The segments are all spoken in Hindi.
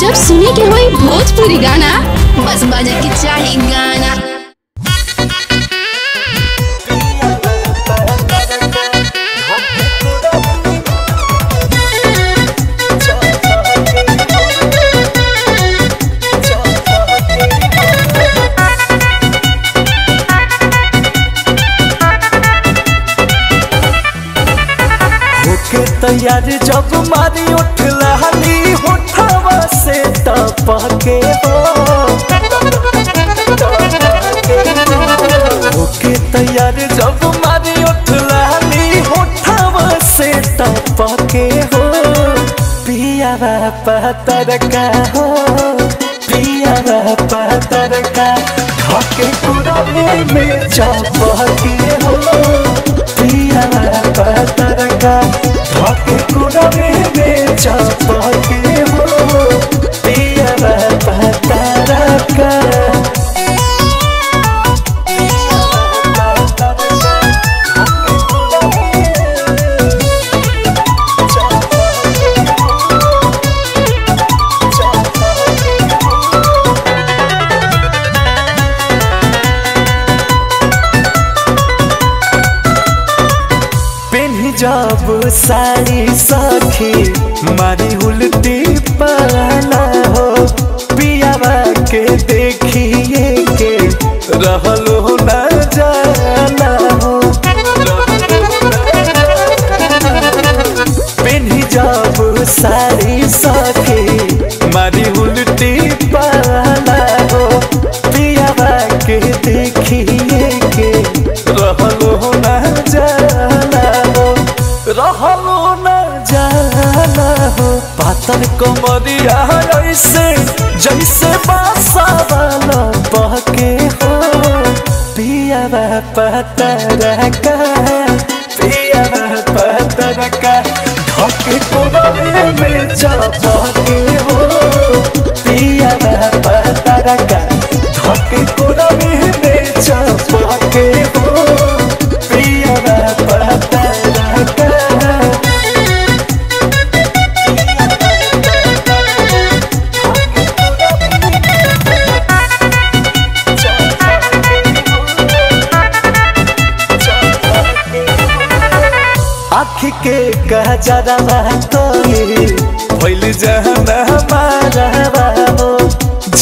जब सुने के होई भोजपुरी गाना, बस बजे के चाही गाना। तैयार जब मारी उठ तैयार जब मारी उठ लहली होठवा से टपके हो। पिया पतर का हो। पिया पतर का धके कुरवे में चपके हो। पिया पतर का धके कुरवे में चपके जब साड़ी सखी। मारी उल्टी पाला हो। पियावा के देखिए के। रहलो ना जाना हो। पेन्ही जब साड़ी सखी। पातर कमरिया ऐसे जैसे पासा वाला बहके हो। पिया पतर का पिया पतर का धके कोबरे में जा हो आँख के गजरवा तोरी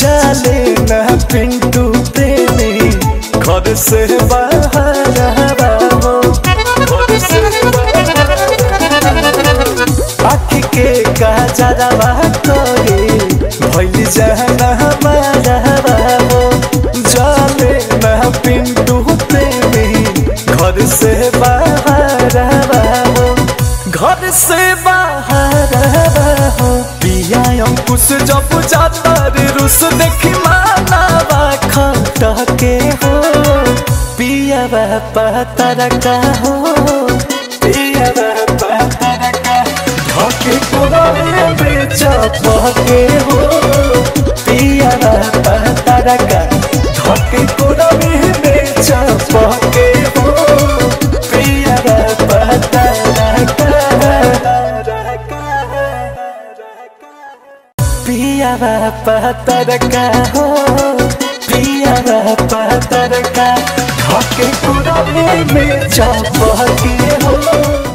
जाले न पिंटू प्रेमी। घर से बाहर के जाले न पिंटू प्रेमी। घर से घर से बाहर हो पिया अंकुश जब जातर रुस देखी मानावा के हो। पिया पतर का हो। पिया पतर का। में चपके पिया पतर का हो पिया पतर का धके कोरे में चपके हो।